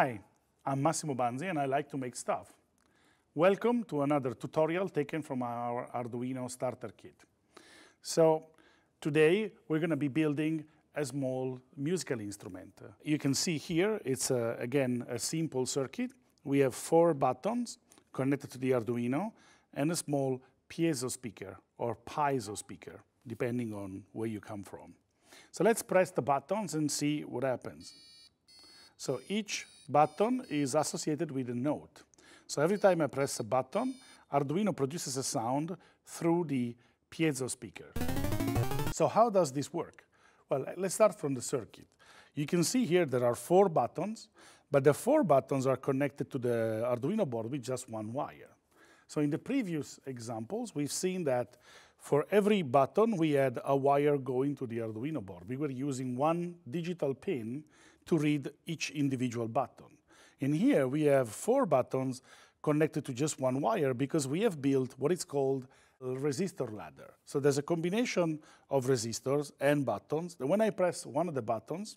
Hi, I'm Massimo Banzi and I like to make stuff. Welcome to another tutorial taken from our Arduino starter kit. So today we're going to be building a small musical instrument. You can see here it's a, again a simple circuit. We have four buttons connected to the Arduino and a small piezo speaker or piezo speaker, depending on where you come from. So let's press the buttons and see what happens. So each button is associated with a note. So every time I press a button, Arduino produces a sound through the piezo speaker. So how does this work? Well, let's start from the circuit. You can see here there are four buttons, but the four buttons are connected to the Arduino board with just one wire. So in the previous examples, we've seen that for every button, we had a wire going to the Arduino board. We were using one digital pin to read each individual button. In here, we have four buttons connected to just one wire because we have built what is called a resistor ladder. So there's a combination of resistors and buttons. When I press one of the buttons,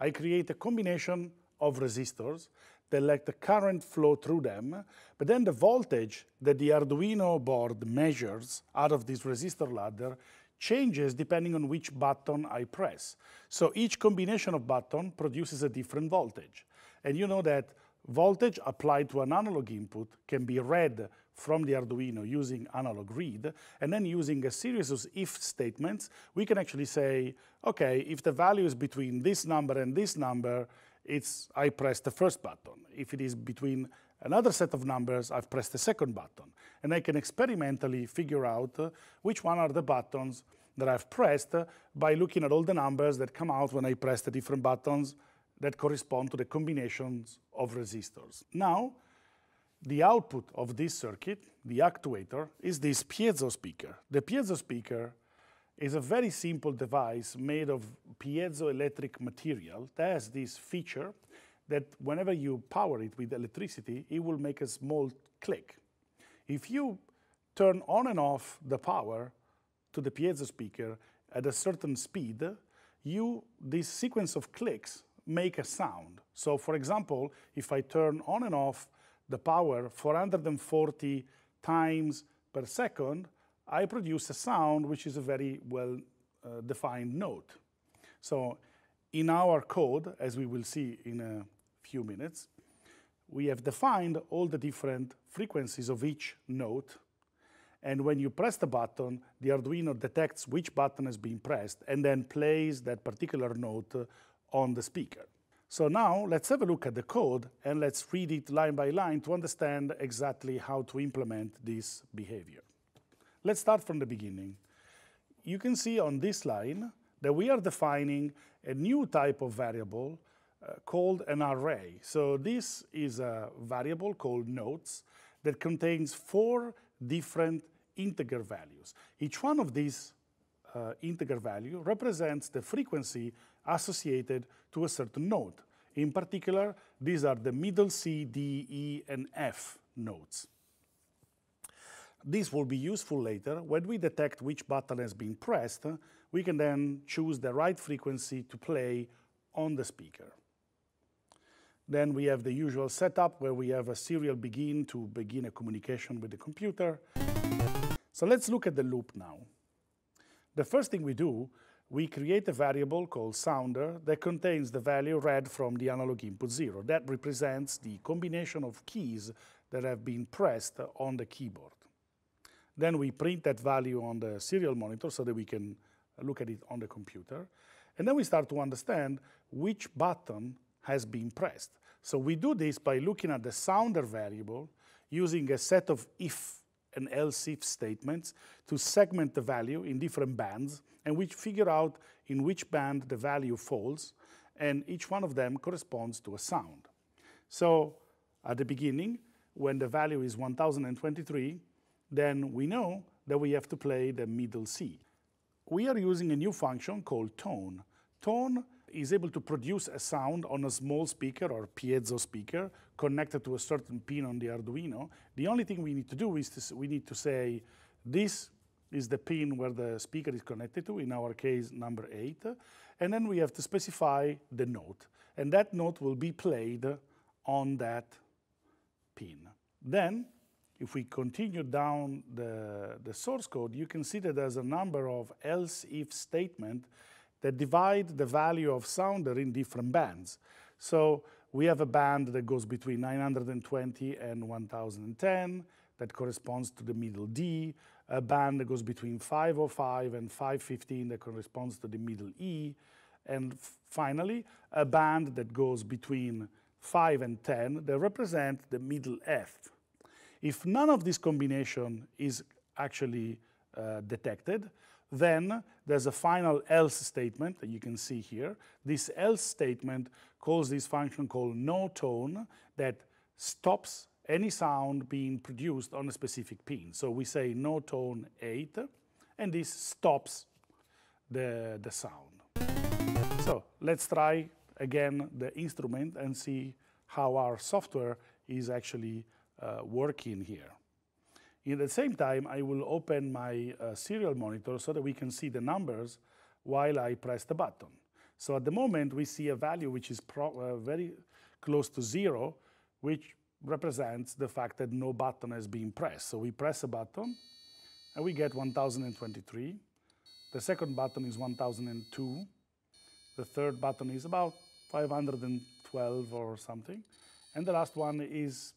I create a combination of resistors that let the current flow through them, but then the voltage that the Arduino board measures out of this resistor ladder changes depending on which button I press. So each combination of button produces a different voltage. And you know that voltage applied to an analog input can be read from the Arduino using analog read, and then using a series of if statements, we can actually say, okay, if the value is between this number and this number, it's I press the first button. If it is between another set of numbers, I've pressed the second button. And I can experimentally figure out uh, which one are the buttons that I've pressed uh, by looking at all the numbers that come out when I press the different buttons that correspond to the combinations of resistors. Now, the output of this circuit, the actuator, is this piezo speaker. The piezo speaker is a very simple device made of piezoelectric material that has this feature that whenever you power it with electricity, it will make a small click. If you turn on and off the power to the piezo speaker at a certain speed, you, this sequence of clicks make a sound. So for example, if I turn on and off the power 440 times per second, I produce a sound which is a very well uh, defined note. So in our code, as we will see in a few minutes, we have defined all the different frequencies of each note. And when you press the button, the Arduino detects which button has been pressed and then plays that particular note on the speaker. So now let's have a look at the code and let's read it line by line to understand exactly how to implement this behavior. Let's start from the beginning. You can see on this line that we are defining a new type of variable uh, called an array. So this is a variable called notes that contains four different integer values. Each one of these uh, integer value represents the frequency associated to a certain note. In particular, these are the middle C, D, E, and F notes. This will be useful later. When we detect which button has been pressed, we can then choose the right frequency to play on the speaker. Then we have the usual setup where we have a serial begin to begin a communication with the computer. So let's look at the loop now. The first thing we do, we create a variable called sounder that contains the value read from the analog input zero. That represents the combination of keys that have been pressed on the keyboard. Then we print that value on the serial monitor so that we can look at it on the computer. And then we start to understand which button has been pressed. So we do this by looking at the sounder variable using a set of if and else if statements to segment the value in different bands and which figure out in which band the value falls and each one of them corresponds to a sound. So at the beginning, when the value is 1023, then we know that we have to play the middle C. We are using a new function called tone. Tone is able to produce a sound on a small speaker or piezo speaker connected to a certain pin on the Arduino. The only thing we need to do is to, we need to say this is the pin where the speaker is connected to, in our case number 8, And then we have to specify the note. And that note will be played on that pin. Then, if we continue down the, the source code, you can see that there's a number of else-if statements that divide the value of sounder in different bands. So we have a band that goes between 920 and 1010 that corresponds to the middle D, a band that goes between 505 and 515 that corresponds to the middle E, and finally, a band that goes between 5 and 10 that represent the middle F. If none of this combination is actually uh, detected, then there's a final else statement that you can see here. This else statement calls this function called no tone that stops any sound being produced on a specific pin. So we say no tone 8, and this stops the, the sound. So let's try again the instrument and see how our software is actually uh, working here. In the same time, I will open my uh, serial monitor so that we can see the numbers while I press the button. So at the moment, we see a value which is uh, very close to zero, which represents the fact that no button has been pressed. So we press a button, and we get 1023. The second button is 1002. The third button is about 512 or something. And the last one is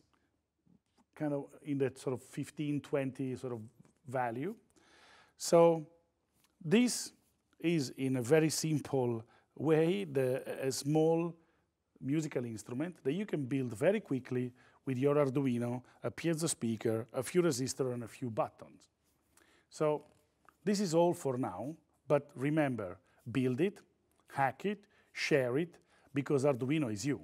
kind of in that sort of 15, 20 sort of value. So this is in a very simple way the, a small musical instrument that you can build very quickly with your Arduino, a piezo speaker, a few resistors, and a few buttons. So this is all for now, but remember, build it, hack it, share it, because Arduino is you.